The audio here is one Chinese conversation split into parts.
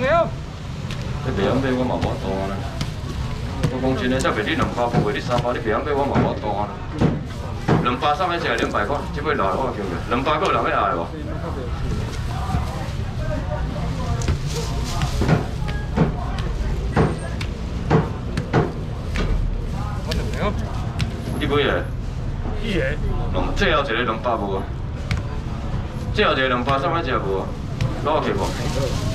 两个。你袂晓买我嘛无多啊！我讲真诶，才卖你两百，不卖你三百，你袂晓买我嘛无多啊！两百三百只两百块，这尾来我叫个，两百个人要来无？你几个？一个。两，最后一个两百无啊？最后一个两百三百只无啊？攞去无？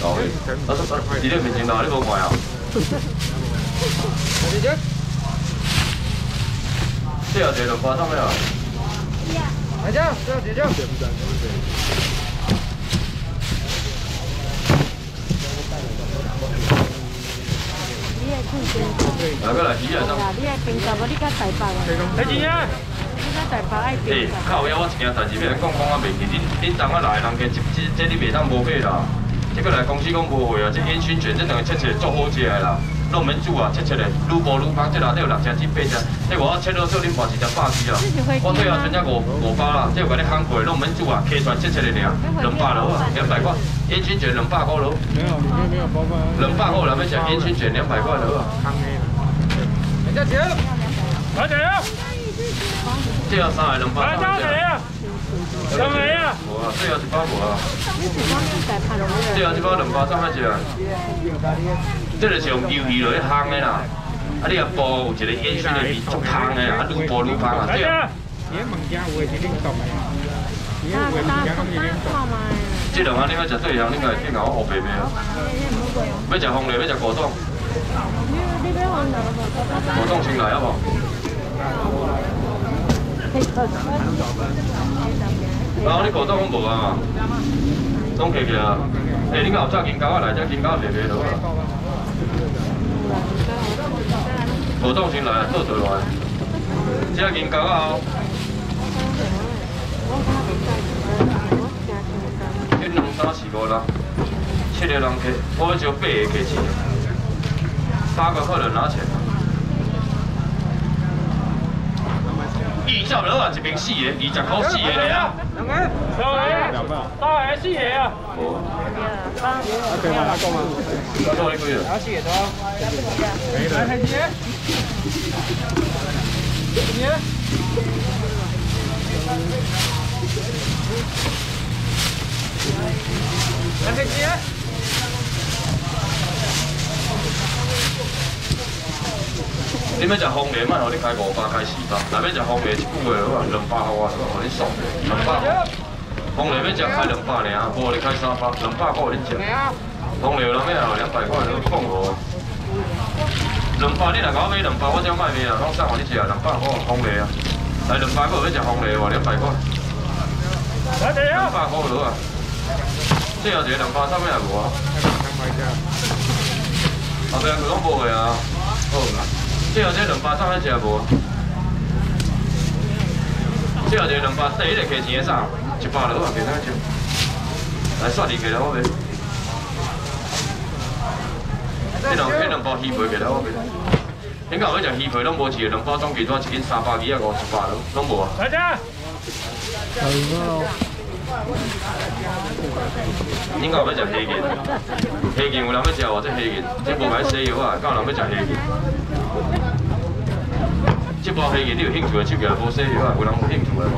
哦，啊，啊，你咧面前拿你无看啊？你这？这要这两百三咩啊？来这，这要这这。来个来鱼啊！你系平价，我呢家大白啊！睇钱啊！呢家大白爱平诶，靠！我一件代志要讲讲啊，袂记恁恁当我来人家这这这你袂当无买啦。这个来公司讲无会啊，这烟熏卷这两个切切足好食的啦，拢免煮啊，切切的，愈薄愈香，这内底有六只只八只，这我切到少恁半一只百只啊，我最后剩下五五包啦，这有甲你烘过，拢免煮啊，切出来切切的尔，两百了啊，两百块，烟熏卷两百块了。没有，没有，没有包包。两百块，咱要讲烟熏卷两百块了啊。康的。来这钱，来这要三个两百。来这钱。三个啊！无啊，最后一包无啊。最后一包两百三百只啊。这就是用鱿鱼落去烘的啦。啊，你啊煲有一个烟熏的味，足香的啊，愈煲愈香啊。对啊。你物件有是恁懂的。你有物件拢是恁懂。这两下你要食最香，你个去甲我学白白啊。要食红梨，要食果冻。果冻先来好不？啊！你果冻拢无啊？拢起起啊！哎，你后早金糕啊来，只金糕白白落啊！果冻先来啊，做做来。只金糕啊！一两三四五六，七个人客，我要招八个客钱，八个客人拿钱。二十楼啊，一瓶四个，二十块四个的啊。两个，两个，三个四个啊。无。啊，对嘛，阿公嘛。多你几个？啊，四个多。来，开始。你。来，开始。你要食红莲，卖互你开五百开四百；，若要食红莲，一句话好啊，两百块我互你送，两百。红莲要食开两百尔，无你开三百，两百块你食。红莲人咩啊？两百块你放我。两百你若甲我买两百，我才卖咩啊？拢送互你食啊，两百块红莲啊。来两百块要食红莲无？两百块。两百块了啊。最后一个两百三咩也无啊？后边佢拢无个啊，好啦。最后这两百三百只无，最后这两百第一个价钱啥？一百六啊，其他就来算你给了我呗。这两这两包鱼皮给了我呗。你讲我食鱼皮拢无钱，两包总计多一斤三百二啊五十八咯，拢无啊。来者。应该要食黑面，黑面有人要食或者黑面，这无买西药啊，有人要食黑面。这包黑面你有兴趣的，就叫无西药啊，有人有兴趣的无？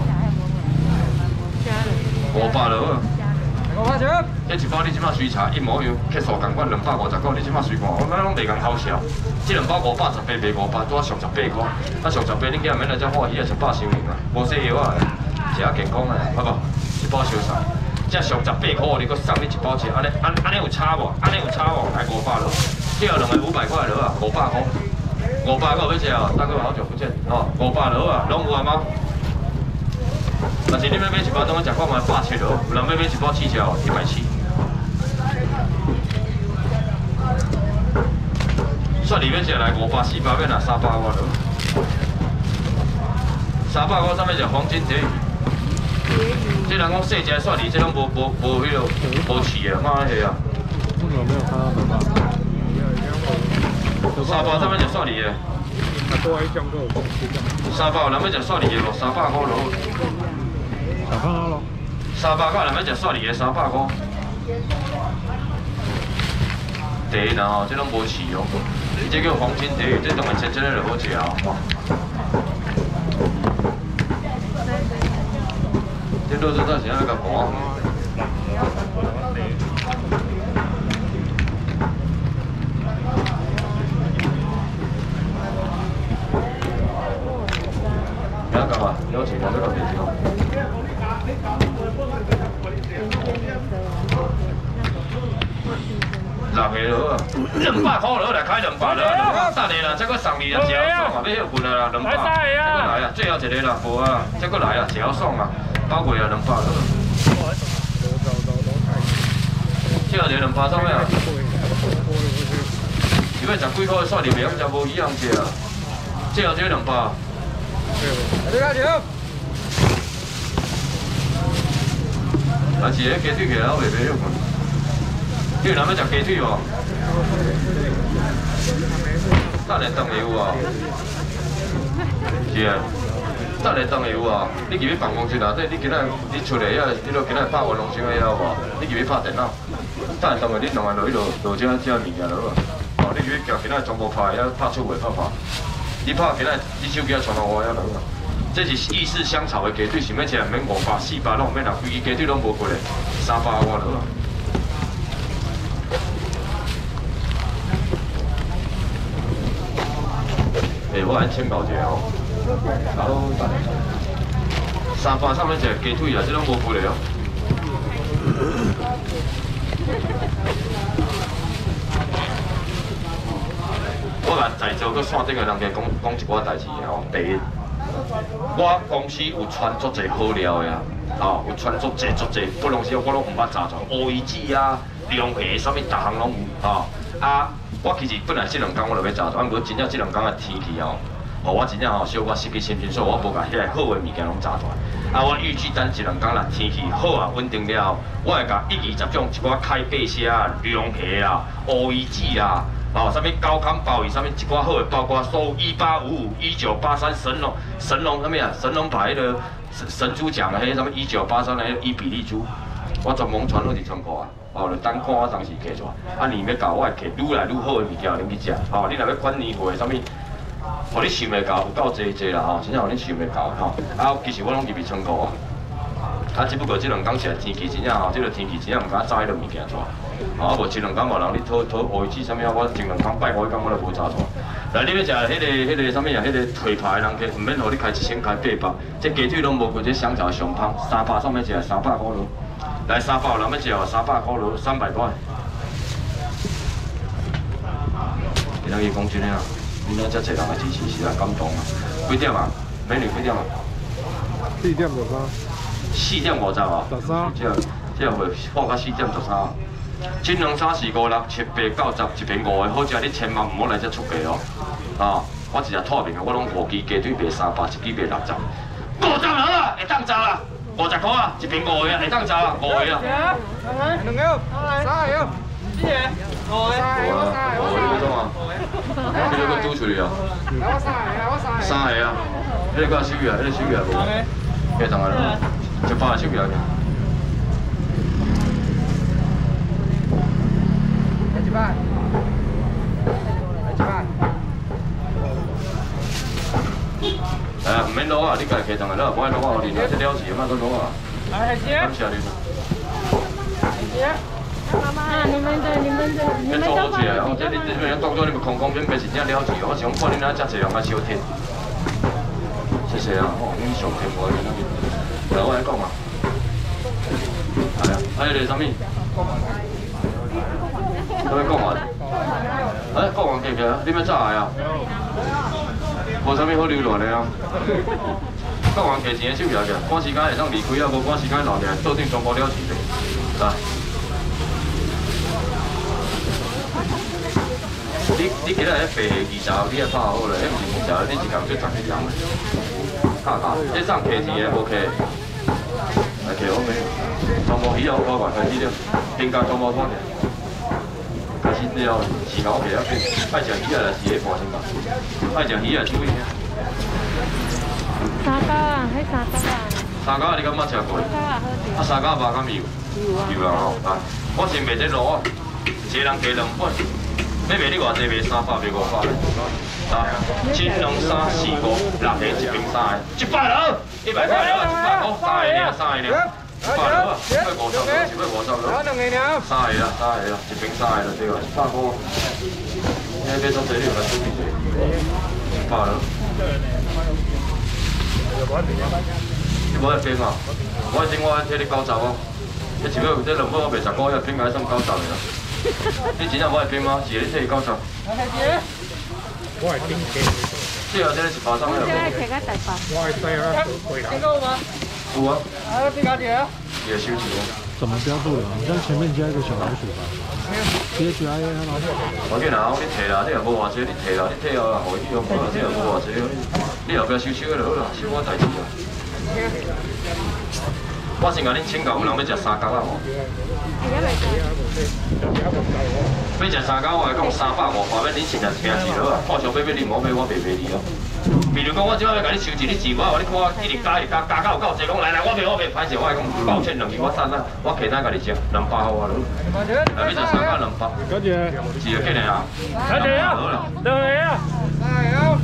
五百了啊！五百钱。这一包你即马随查一模一样，克数共款两百五十块，你即马随看，我买拢袂共好笑。这两包五百十八卖五百，拄啊上十八块，啊上十八你今日免来只欢喜啊，十八收银啊，无西药啊，食啊健康啊，好不？一包烧啥？这上十八块，你搁送你一包钱，安尼安安尼有差无？安尼有差无？来五百了，这两个五百块了啊，五百块，五百个要吃哦，大哥好久不见哦，五百了啊，拢有啊吗？但是你要买一包，等我食看卖八七了，有人要买一包七只哦，一百七。算里面起来五百四百，变哪三百块了？三百块上面是黄金蝶。这人讲细只蒜梨，这拢无无无迄个无刺的，妈的啊！我没有看到什么。三百上面食蒜梨的。啊，多一种个三百，人要食蒜梨的无？三百块咯。三百咯。三百块，人要食蒜泥的三百块。茶啦吼，这拢无饲哦，这叫黄金茶，这当然真正的就好食哦。这肉质倒是那个薄。你要干嘛？邀请我这个北六个了，两百块了，来开两百了，等下啦，再搁送你啊，真爽啊，要休困啦，两百，再搁来啊，最后一个啦，无啊，再搁来啊，真爽啊，包过啊，两百了。最后一个两百怎么啊？你要食几块蒜泥面，食无一样食啊。最后一个两百。啊，是个鸡腿起来，我袂袂休困。你有人要食鸡腿无？等下等会有啊。是啊，等下等会有啊。你今日办公室啊？即你今仔你出来遐，你落今仔拍完龙星个了无？你今日拍电脑？等下等下你弄完落去落落这这物件落啊。哦，你今日今仔全部拍，遐拍出袂拍拍。你拍今仔你手机啊传到我遐落啊。这是意式香草的鸡腿，想要食免五百、四百，拢免啦，规支鸡腿拢无过来，三百我落啊。诶，我按签保者哦，好，三百上面一个鸡腿啊，这拢无付的哦。我来在座搁线顶个人家讲讲一寡代志哦。第一，我公司有传足济好料的啊，哦，有传足济足济，不拢是我拢唔捌炸传，乌鱼子啊、龙虾啥物，逐项拢有哦。啊。我其实本来这两天我就要炸团，不过真正这两天的天气哦，哦我真正吼小可失去信心，所以我无甲迄个好的物件拢炸团。啊，我预计等一两天啦，天气好啊，稳定了，我会甲一二十种一寡开背虾啊、龙虾啊、乌鱼子啊，哦，啥物高康鲍鱼，啥物一寡好的，包括收一八五五、一九八三神龙、神龙啥物啊？神龙牌的神神猪奖啊，迄啥物一九八三的伊比利猪，我专门传落去仓库啊。哦，就等看我当时摕出，啊，年要到，我会摕愈来愈好的物件，恁去食。哦，你若要管年货啥物，互，你想袂到，有够济济啦，吼，真正互你想袂到，吼。啊，其实我拢入去仓库啊，啊，只不过这两天是天气真正吼，这个天气真正毋敢炸迄个物件出来。啊，无这两天无人你讨讨位置啥物啊，我前两天拜我迄天我就无查错来。来，你要食迄个迄个啥物啊？迄个腿排人家毋免互你开一千开八百，这鸡腿拢无过这香肠上香三百上面食三百块咯。来三百，人要食三百块咯，三百块。你两个讲真诶啊，你两只济人来支持，是来感动啊。几点啊？美女几点啊？四点五三。四点五十啊？十三。这这会放到四点十三。金两三四五六七八九十，一边五个，好食你千万唔好来这出价哦。啊，我一只透明的，我拢五支鸡腿卖三百，一支卖六十。五十好啊，会当走啊！五十块啊，一瓶五个啊，会当走啊，五个啊。两个，三个，几个？五个，五个，五个，几种啊？这个个煮出来啊。我三个，我三个。三个啊，这个收起来，这个收起来无？给当了，一百收起来。一百。哎，唔免攞啊！你家己当个了，我爱攞啊！你了这了事，唔爱去攞啊！哎，谢谢你。谢谢。妈妈，你们的，你们的，你们做好事啊！这你这边当作你们空空，免别是真了事。我想看你那只济人啊，小天。谢谢啊！哦，英雄天我那边。来，我来讲嘛。哎呀，还有什么？我来讲嘛。哎，讲完记不你们咋来啊？无啥物好留落来啊！讲完价钱的手表去，赶时间会当离开啊，无赶时间留下，做阵全部了事的，啊！你你今日喺白二十，你也拍好了，迄毋是二十，你一共做十几张的，卡卡，这上价钱的 OK，来客 OK，全部鱼啊，我快开始了，评价全部拖起。开始了，时间我袂晓变，爱食鱼啊来试下半先吧，爱食鱼啊煮一下。三包啊，迄三包啊。三三角你敢捌食过？沙啊好啊，食，三角肉敢有？有啊，有啦吼，啊，我先卖这卤啊，一个人加两本，要卖你偌济？卖三百，卖五百咧。啊，七两三四五六个一瓶三个，一百了，一百块了，一百五三个了，三个了，一百了，一百五十了，一百五十了。两个了。三个啦，三个啦，一瓶三个就对啦，一百五。你要做这你就来准备者，一百了。你无在变嘛？我整我替你九十哦，你只要有这两百我卖十块，要变解算九十的啦。你真正无在变吗？是你替九十。我係經紀，即係這是八三我的。现在骑个大巴，我係西啦，回頭。有啊，啊，邊家姐啊？也收錢。怎么标注的？你像前面加一个小老鼠吧，直接加一个老鼠。我見啊，你提啦，你又無偌濟，你提啦，你摕後啦，互伊用無啦，你又無偌濟，你後壁收收就好啦，收我代志啊。我先甲恁请教，有人要食三角啊無？而家未要食三角，我来讲三百五块，要恁先食平字落啊。我想買買你，唔好買我賣賣你哦。比如讲，我即擺要甲你收一日字，我話你看我一日加一加加到有够济，讲来来，我賣我賣，歹勢，我係講抱歉兩句，我散啦，我其他甲你食两百好啊，咯。啊，要食三角两百，小姐，是要幾年啊？小姐啊好啦，兩個啊？係啊。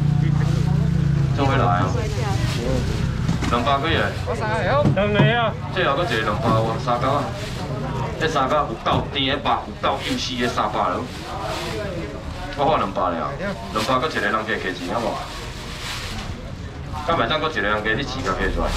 做回來啊？兩百几啊？我三個啊。兩個啊？最后搁一個兩百喎，三九啊！迄三九有够甜迄百，有够幼细，迄三百咯。我发两百了，兩百搁一个人加加钱好无？敢袂當搁一个人加你錢甲加出來？